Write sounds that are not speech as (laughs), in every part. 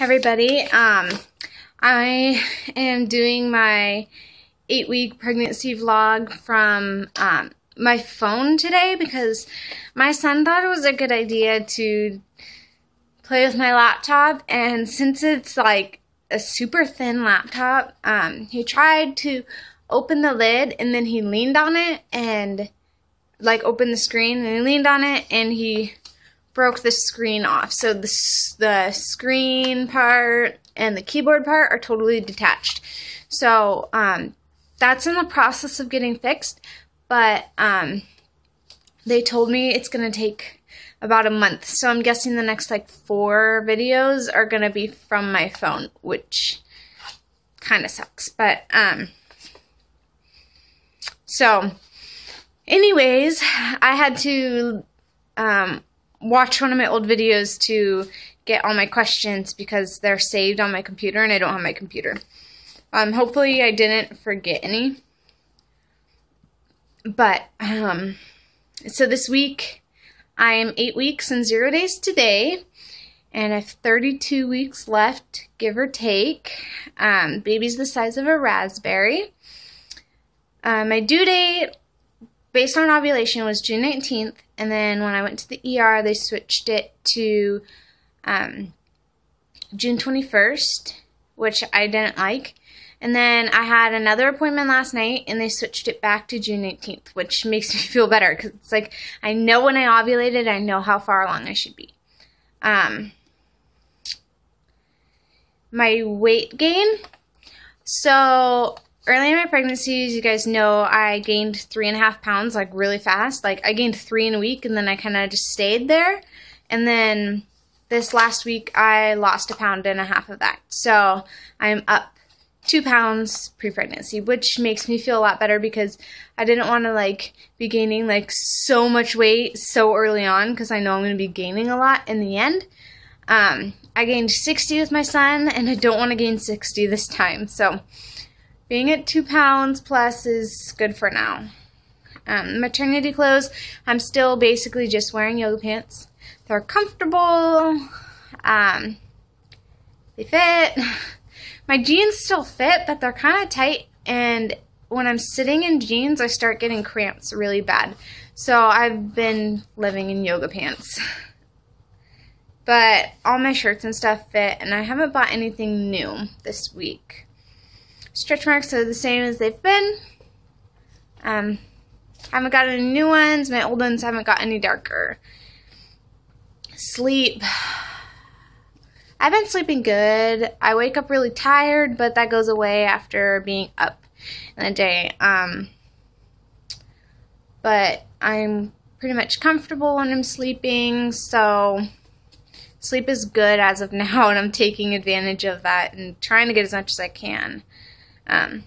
everybody. Um, I am doing my eight week pregnancy vlog from um, my phone today because my son thought it was a good idea to play with my laptop. And since it's like a super thin laptop, um, he tried to open the lid and then he leaned on it and like opened the screen and he leaned on it and he broke the screen off. So the, the screen part and the keyboard part are totally detached. So um, that's in the process of getting fixed, but um, they told me it's going to take about a month. So I'm guessing the next like four videos are going to be from my phone, which kind of sucks. But um, so anyways, I had to um, watch one of my old videos to get all my questions because they're saved on my computer and I don't have my computer. Um, hopefully I didn't forget any. But, um, so this week I am eight weeks and zero days today. And I have 32 weeks left, give or take. Um, baby's the size of a raspberry. Uh, my due date based on ovulation was June 19th, and then when I went to the ER, they switched it to um, June 21st, which I didn't like. And then I had another appointment last night, and they switched it back to June 18th, which (laughs) makes me feel better because it's like I know when I ovulated, I know how far along I should be. Um, my weight gain. So early in my pregnancy, as you guys know, I gained three and a half pounds like really fast. Like I gained three in a week and then I kind of just stayed there. And then this last week, I lost a pound and a half of that. So I'm up two pounds pre-pregnancy, which makes me feel a lot better because I didn't want to like be gaining like so much weight so early on because I know I'm going to be gaining a lot in the end. Um, I gained 60 with my son and I don't want to gain 60 this time. So being at two pounds plus is good for now. Um, maternity clothes, I'm still basically just wearing yoga pants. They're comfortable. Um, they fit. My jeans still fit, but they're kind of tight. And when I'm sitting in jeans, I start getting cramps really bad. So I've been living in yoga pants. But all my shirts and stuff fit, and I haven't bought anything new this week. Stretch marks are the same as they've been. Um, haven't got any new ones. My old ones haven't got any darker. Sleep. I've been sleeping good. I wake up really tired, but that goes away after being up in the day. Um, but I'm pretty much comfortable when I'm sleeping, so sleep is good as of (laughs) now, and I'm taking advantage of that and trying to get as much as I can. Um,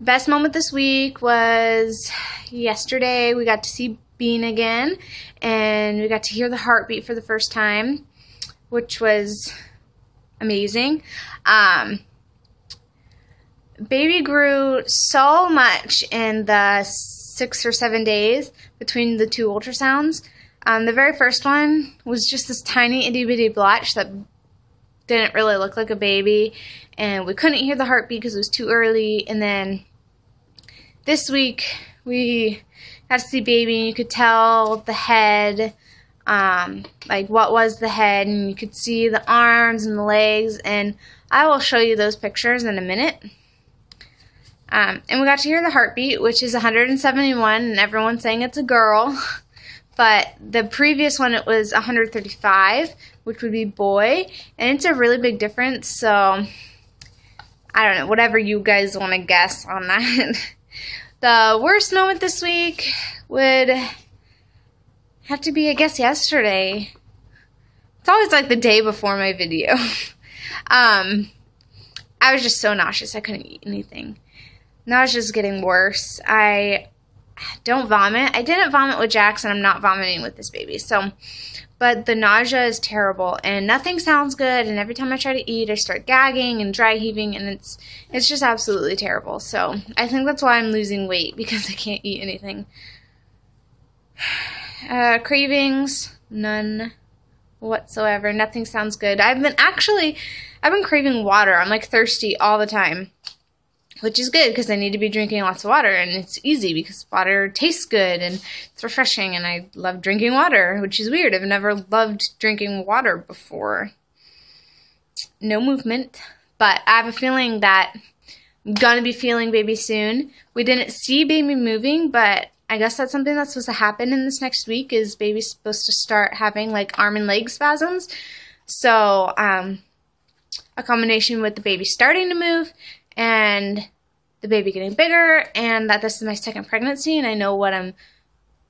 best moment this week was yesterday. We got to see Bean again, and we got to hear the heartbeat for the first time, which was amazing. Um, baby grew so much in the six or seven days between the two ultrasounds. Um, the very first one was just this tiny itty bitty blotch that didn't really look like a baby and we couldn't hear the heartbeat because it was too early. And then this week we got to see baby and you could tell the head um, like what was the head and you could see the arms and the legs. And I will show you those pictures in a minute. Um, and we got to hear the heartbeat which is 171 and everyone's saying it's a girl (laughs) but the previous one it was 135 which would be boy and it's a really big difference so I don't know whatever you guys want to guess on that. (laughs) The worst moment this week would have to be I guess yesterday. It's always like the day before my video. (laughs) Um I was just so nauseous I couldn't eat anything. It's just getting worse. I don't vomit. I didn't vomit with Jackson. I'm not vomiting with this baby. So, but the nausea is terrible and nothing sounds good. And every time I try to eat, I start gagging and dry heaving, and it's it's just absolutely terrible. So I think that's why I'm losing weight (laughs) because I can't eat anything. (sighs) Uh, cravings, none whatsoever. Nothing sounds good. I've been actually, I've been craving water. I'm like thirsty all the time, which is good because I need to be drinking lots of water, and it's easy because water tastes good and it's refreshing, and I love drinking water, which is weird. I've never loved drinking water before. No movement, but I have a feeling that I'm gonna be feeling baby soon. We didn't see baby moving, but I guess that's something that's supposed to happen in this next week is baby's supposed to start having like arm and leg spasms. So, um, a combination with the baby starting to move and the baby getting bigger and that this is my second pregnancy and I know what I'm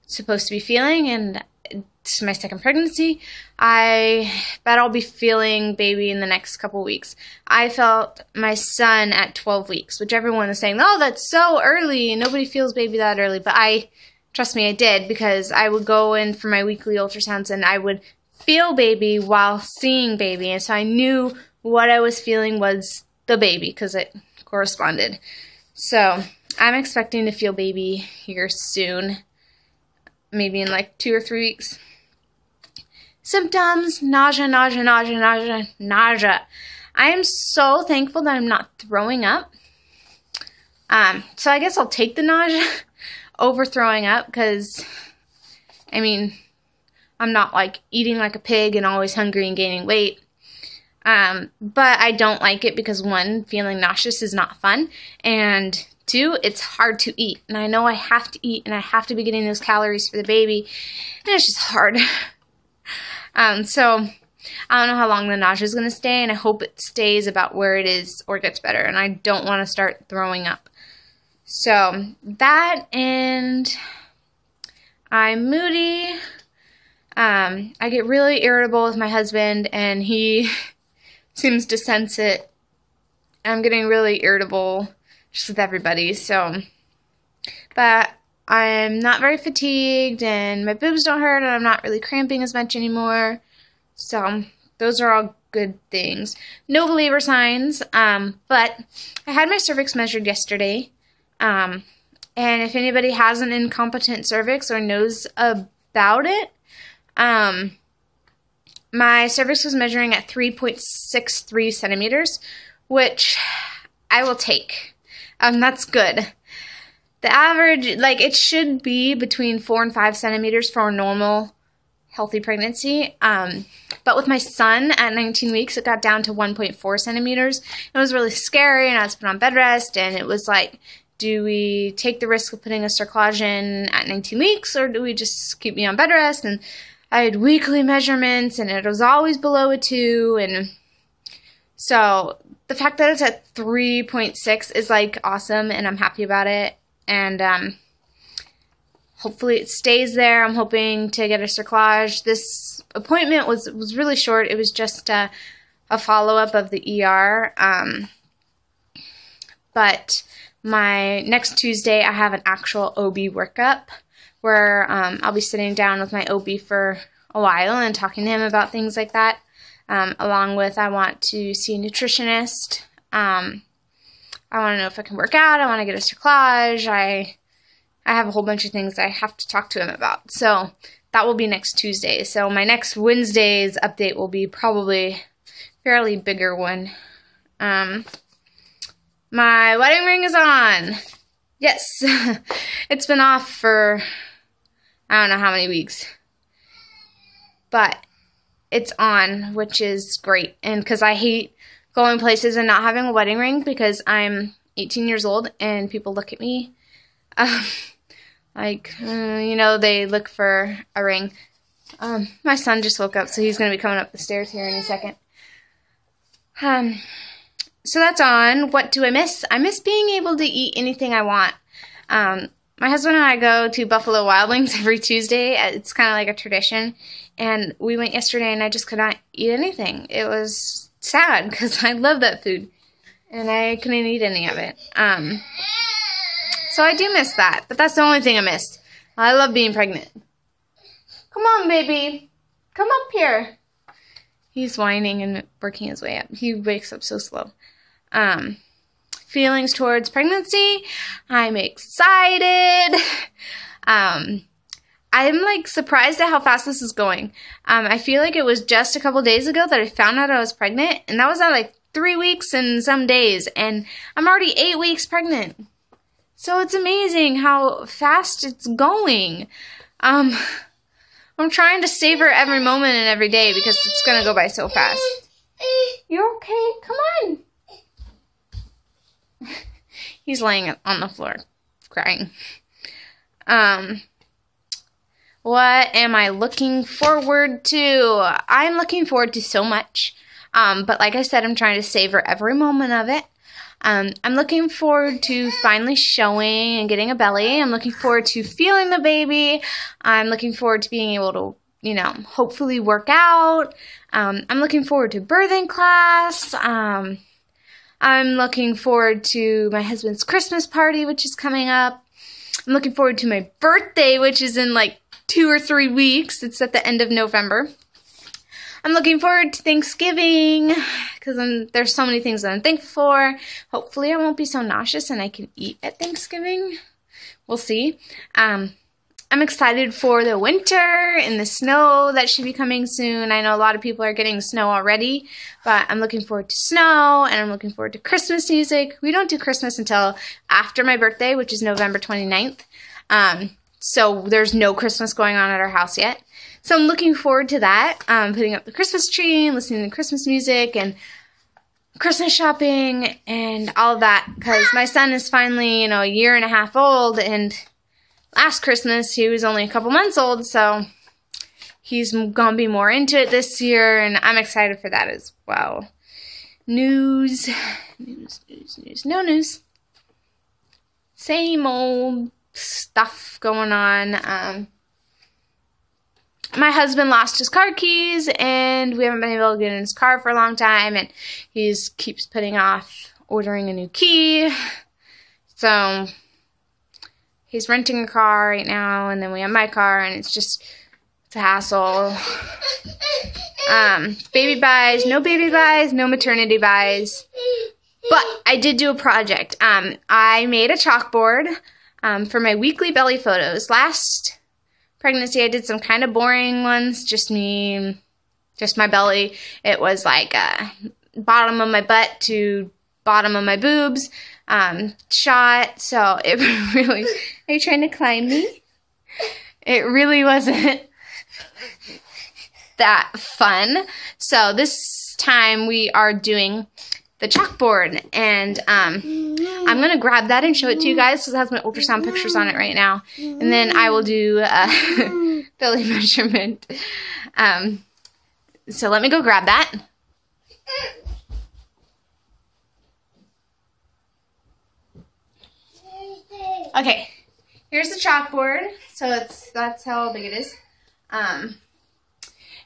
supposed to be feeling and it's my second pregnancy. I bet I'll be feeling baby in the next couple weeks. I felt my son at 12 weeks, which everyone is saying, oh, that's so early. Nobody feels baby that early. But I, trust me, I did because I would go in for my weekly ultrasounds and I would feel baby while seeing baby. And so I knew what I was feeling was the baby because it corresponded. So I'm expecting to feel baby here soon, maybe in like two or three weeks. Symptoms nausea, nausea, nausea, nausea, nausea. I am so thankful that I'm not throwing up. Um, so I guess I'll take the nausea (laughs) over throwing up because, I mean, I'm not like eating like a pig and always hungry and gaining weight. Um, but I don't like it because one, feeling nauseous is not fun, and two, it's hard to eat. And I know I have to eat and I have to be getting those calories for the baby, and it's just hard. (laughs) Um, so I don't know how long the nausea is going to stay, and I hope it stays about where it is or gets better. And I don't want to start throwing up. So that and I'm moody. Um, I get really irritable with my husband, and he (laughs) seems to sense it. I'm getting really irritable just with everybody. So, but I'm not very fatigued and my boobs don't hurt and I'm not really cramping as much anymore. So those are all good things. No believer signs, um, but I had my cervix measured yesterday. Um, and if anybody has an incompetent cervix or knows about it, um, my cervix was measuring at 3.63 centimeters, which I will take. Um, that's good the average, like it should be between four and five centimeters for a normal healthy pregnancy. Um, but with my son at 19 weeks, it got down to 1.4 centimeters. It was really scary, and I was put on bed rest, and it was like, do we take the risk of putting a cerclage in at 19 weeks, or do we just keep me on bed rest? And I had weekly measurements, and it was always below a two, and so the fact that it's at 3.6 is like awesome, and I'm happy about it and um, hopefully it stays there. I'm hoping to get a cerclage. This appointment was was really short. It was just a, a follow up of the ER. Um, but my next Tuesday, I have an actual OB workup where um, I'll be sitting down with my OB for a while and talking to him about things like that. Um, along with, I want to see a nutritionist. Um, I want to know if I can work out. I want to get a cerclage. I I have a whole bunch of things I have to talk to him about. So that will be next Tuesday. So my next Wednesday's update will be probably fairly bigger one. Um, my wedding ring is on. Yes, (laughs) it's been off for I don't know how many weeks, but it's on, which is great. And because I hate going places and not having a wedding ring because I'm 18 years old and people look at me (laughs) um, like, uh, you know, they look for a ring. Um, my son just woke up, so he's going to be coming up the stairs here in a second. Um, so that's on. What do I miss? I miss being able to eat anything I want. Um, my husband and I go to Buffalo Wild Wings (laughs) every Tuesday. It's kind of like a tradition. And we went yesterday, and I just could not eat anything. It was sad because (laughs) I love that food and I couldn't eat any of it. Um, so I do miss that, but that's the only thing I missed. I love being pregnant. Come on, baby. Come up here. He's whining and working his way up. He wakes up so slow. Um, feelings towards pregnancy. I'm excited. Um, I'm like surprised at how fast this is going. Um, I feel like it was just a couple days ago that I found out I was pregnant, and that was at like three weeks and some days, and I'm already eight weeks pregnant. So it's amazing how fast it's going. Um, I'm trying to savor every moment and every day because it's gonna go by so fast. (laughs) You okay? Come on. He's laying on the floor, crying. Um, what am I looking forward to? I'm looking forward to so much. Um, but like I said, I'm trying to savor every moment of it. Um, I'm looking forward to finally showing and getting a belly. I'm looking forward to feeling the baby. I'm looking forward to being able to, you know, hopefully work out. Um, I'm looking forward to birthing class. Um, I'm looking forward to my husband's Christmas party, which is coming up. I'm looking forward to my birthday, which is in like two or three weeks. It's at the end of November. I'm looking forward to Thanksgiving because there's so many things that I'm thankful for. Hopefully, I won't be so nauseous and I can eat at Thanksgiving. We'll see. Um, I'm excited for the winter and the snow that should be coming soon. I know a lot of people are getting snow already, but I'm looking forward to snow and I'm looking forward to Christmas music. We don't do Christmas until after my birthday, which is November 29th. Um, so there's no Christmas going on at our house yet. So I'm looking forward to that. Um, putting up the Christmas tree and listening to Christmas music and Christmas shopping and all of that because my son is finally, you know, a year and a half old and last Christmas he was only a couple months old, so he's gonna be more into it this year and I'm excited for that as well. News, news, news, news, no news. Same old stuff going on. Um, my husband lost his car keys and we haven't been able to get in his car for a long time and he keeps putting off ordering a new key. So he's renting a car right now and then we have my car and it's just it's a hassle. Um, baby buys, no baby buys, no maternity buys. But I did do a project. Um, I made a chalkboard um, for my weekly belly photos. Last pregnancy, I did some kind of boring ones, just me, just my belly. It was like uh, bottom of my butt to bottom of my boobs um, shot. So (laughs) it really, are you trying to climb me? (laughs) It really wasn't that fun. So this time we are doing the chalkboard and um, I'm gonna grab that and show it to you guys because it has my ultrasound pictures on it right now and then I will do a (laughs) belly measurement um, so let me go grab that okay here's the chalkboard so it's that's how big it is um,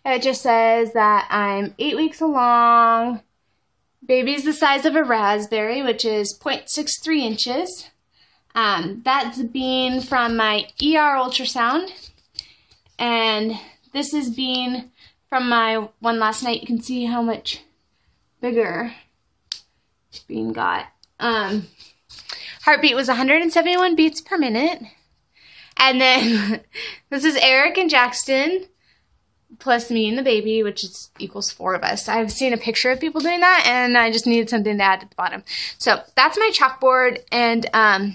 it just says that I'm eight weeks along Baby's the size of a raspberry, which is 0.63 inches. Um, that's being from my ER ultrasound. And this is being from my one last night. You can see how much bigger Bean got. Um, heartbeat was 171 beats per minute. And then (laughs) this is Eric and Jackson plus me and the baby, which is equals four of us. I've seen a picture of people doing that, and I just needed something to add at the bottom. So that's my chalkboard, and um,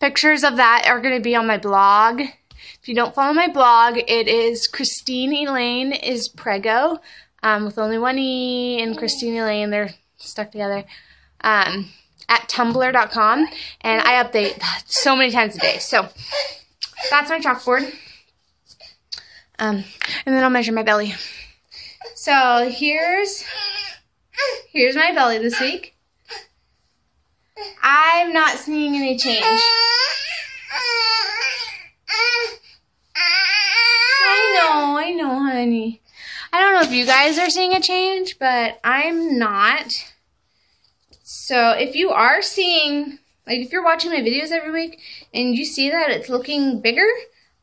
pictures of that are going to be on my blog. If you don't follow my blog, it is Christine Elaine is Prego, um, with only one E and Christine Elaine. They're stuck together. Um, at tumblr.com, and I update so many times a day. So that's my chalkboard. Um, and then I'll measure my belly. So here's here's my belly this week. I'm not seeing any change. I know, I know, honey. I don't know if you guys are seeing a change, but I'm not. So if you are seeing, like if you're watching my videos every week and you see that it's looking bigger,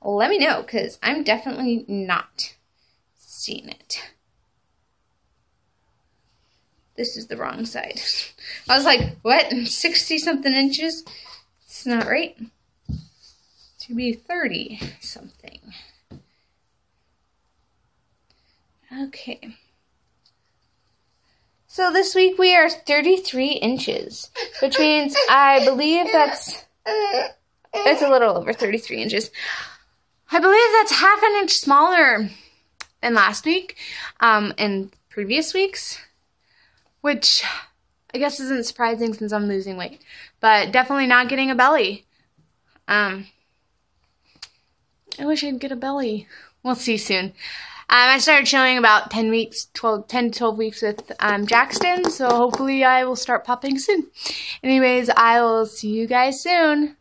let me know because I'm definitely not seeing it. This is the wrong side. (laughs) I was like, what? (laughs) 60 something inches? It's not right. to be 30 something. Okay. So this week we are 33 inches, which means I believe that's it's a little over 33 inches. I believe that's half an inch smaller than last week um, and previous weeks, which I guess isn't surprising since I'm losing weight, but definitely not getting a belly. Um, I wish I'd get a belly. We'll see soon. Um, I started showing about 10 weeks, 12, 10 to 12 weeks with um, Jackson, so hopefully I will start popping soon. Anyways, I will see you guys soon.